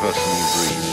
personal dream.